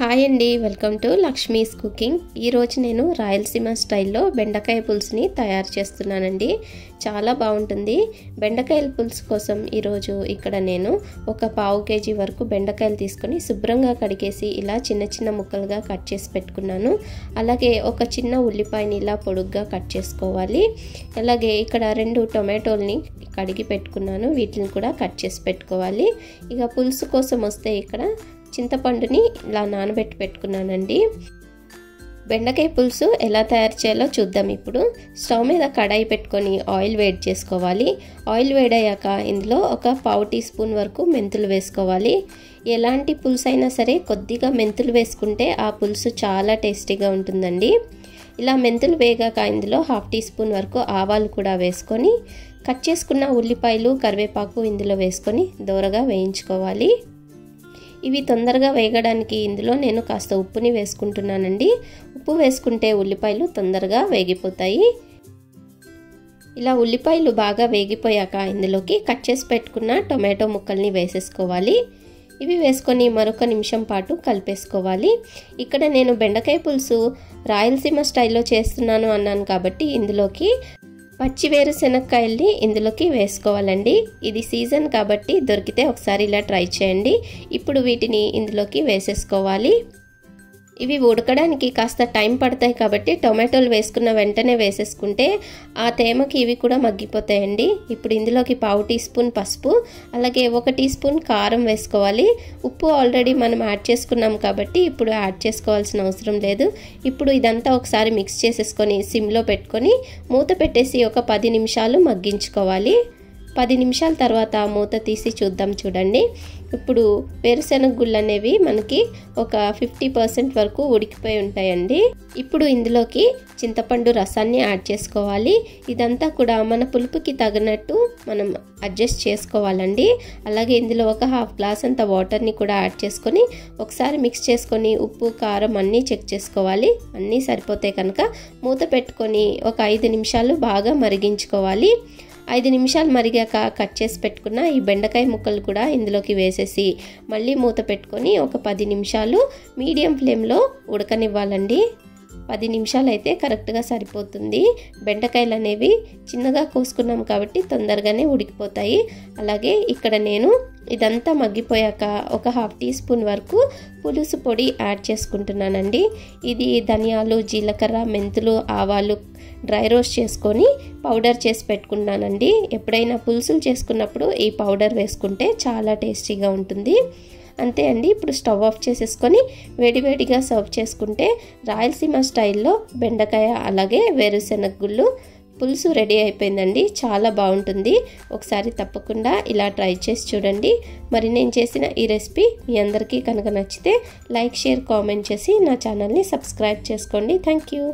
Hi అండి welcome to Lakshmi's cooking. ఈరోజు నేను రాయలసీమ స్టైల్లో బెండకాయ పులుసుని తయారు చేస్తున్నానండి. చాలా బాగుంటుంది. బెండకాయల పులుసు కోసం ఈరోజు ఇక్కడ నేను ఒక పావు కేజీ వరకు బెండకాయలు తీసుకొని శుభ్రంగా కడిగేసి ఇలా చిన్న చిన్న ముక్కలుగా కట్ చేసి పెట్టుకున్నాను. అలాగే ఒక చిన్న ఉల్లిపాయని ఇలా పొడుగ్గా కట్ చేసుకోవాలి. అలాగే ఇక్కడ రెండు టొమాటోల్ని కడిగి పెట్టుకున్నాను. వీటిని కూడా కట్ చేసి పెట్టుకోవాలి. ఇక పులుసు కోసం వస్తే ఇక్కడ చింతపండుని ఇలా నానబెట్టి పెట్టుకున్నానండి. బెండకాయ పులుసు ఎలా తయారు చేయాలో చూద్దాం ఇప్పుడు. స్టవ్ మీద కడాయి పెట్టుకొని ఆయిల్ వేడి చేసుకోవాలి. ఆయిల్ వేడయ్యాక ఇందులో ఒక పావు టీ స్పూన్ వరకు మెంతులు వేసుకోవాలి. ఎలాంటి పులుసు అయినా సరే కొద్దిగా మెంతులు వేసుకుంటే ఆ పులుసు చాలా టేస్టీగా ఉంటుందండి. ఇలా మెంతులు వేగాక ఇందులో హాఫ్ టీ స్పూన్ వరకు ఆవాలు కూడా వేసుకొని కట్ చేసుకున్న ఉల్లిపాయలు కరివేపాకు ఇందులో వేసుకొని దూరగా వేయించుకోవాలి. ఇవి తొందరగా వేగడానికి ఇందులో నేను కాస్త ఉప్పుని వేసుకుంటున్నానండి. ఉప్పు వేసుకుంటే ఉల్లిపాయలు తొందరగా వేగిపోతాయి. ఇలా ఉల్లిపాయలు బాగా వేగిపోయాక ఇందులోకి కట్ చేసి పెట్టుకున్న టొమాటో ముక్కల్ని వేసేసుకోవాలి. ఇవి వేసుకొని మరొక నిమిషం పాటు కలిపేసుకోవాలి. ఇక్కడ నేను బెండకాయ పులుసు రాయలసీమ స్టైల్లో చేస్తున్నాను అన్నాను కాబట్టి ఇందులోకి పచ్చి వేరుశనక్కాయల్ని ఇందులోకి వేసుకోవాలండి. ఇది సీజన్ కాబట్టి దొరికితే ఒకసారి ఇలా ట్రై చేయండి. ఇప్పుడు వీటిని ఇందులోకి వేసేసుకోవాలి. ఇవి ఉడకడానికి కాస్త టైం పడతాయి కాబట్టి టొమాటోలు వేసుకున్న వెంటనే వేసేసుకుంటే ఆ తేమకి ఇవి కూడా మగ్గిపోతాయండి. ఇప్పుడు ఇందులోకి పావు టీ స్పూన్ పసుపు అలాగే ఒక టీ స్పూన్ కారం వేసుకోవాలి. ఉప్పు ఆల్రెడీ మనం యాడ్ చేసుకున్నాం కాబట్టి ఇప్పుడు యాడ్ చేసుకోవాల్సిన అవసరం లేదు. ఇప్పుడు ఇదంతా ఒకసారి మిక్స్ చేసేసుకొని సిమ్లో పెట్టుకొని మూత పెట్టేసి ఒక పది నిమిషాలు మగ్గించుకోవాలి. పది నిమిషాల తర్వాత మూత తీసి చూద్దాం చూడండి. ఇప్పుడు వేరుశెనగ గుళ్ళు అనేవి మనకి ఒక ఫిఫ్టీ పర్సెంట్ వరకు ఉడికిపోయి ఉంటాయండి. ఇప్పుడు ఇందులోకి చింతపండు రసాన్ని యాడ్ చేసుకోవాలి. ఇదంతా కూడా మన పులుపుకి తగినట్టు మనం అడ్జస్ట్ చేసుకోవాలండి. అలాగే ఇందులో ఒక హాఫ్ గ్లాస్ అంత వాటర్ని కూడా యాడ్ చేసుకొని ఒకసారి మిక్స్ చేసుకొని ఉప్పు కారం అన్నీ చెక్ చేసుకోవాలి. అన్నీ సరిపోతే కనుక మూత పెట్టుకొని ఒక ఐదు నిమిషాలు బాగా మరిగించుకోవాలి. ఐదు నిమిషాలు మరిగాక కట్ చేసి పెట్టుకున్న ఈ బెండకాయ ముక్కలు కూడా ఇందులోకి వేసేసి మళ్ళీ మూత పెట్టుకొని ఒక పది నిమిషాలు మీడియం ఫ్లేమ్లో ఉడకనివ్వాలండి. పది నిమిషాలు అయితే కరెక్ట్గా సరిపోతుంది. బెండకాయలు అనేవి చిన్నగా కోసుకున్నాం కాబట్టి తొందరగానే ఉడికిపోతాయి. అలాగే ఇక్కడ నేను ఇదంతా మగ్గిపోయాక ఒక హాఫ్ టీ స్పూన్ వరకు పులుసు పొడి యాడ్ చేసుకుంటున్నానండి. ఇది ధనియాలు జీలకర్ర మెంతులు ఆవాలు డ్రై రోస్ట్ చేసుకొని పౌడర్ చేసి పెట్టుకున్నానండి ఎప్పుడైనా పులుసులు చేసుకున్నప్పుడు ఈ పౌడర్ వేసుకుంటే చాలా టేస్టీగా ఉంటుంది. అంతే అండి ఇప్పుడు స్టవ్ ఆఫ్ చేసేసుకొని వేడివేడిగా సర్వ్ చేసుకుంటే రాయలసీమ స్టైల్లో బెండకాయ అలాగే వేరుశెనగ గుళ్ళు పులుసు రెడీ అయిపోయిందండి. చాలా బాగుంటుంది. ఒకసారి తప్పకుండా ఇలా ట్రై చేసి చూడండి. మరి నేను చేసిన ఈ రెసిపీ మీ అందరికీ కనుక నచ్చితే లైక్ షేర్ కామెంట్ చేసి నా ఛానల్ని సబ్స్క్రైబ్ చేసుకోండి. Thank you.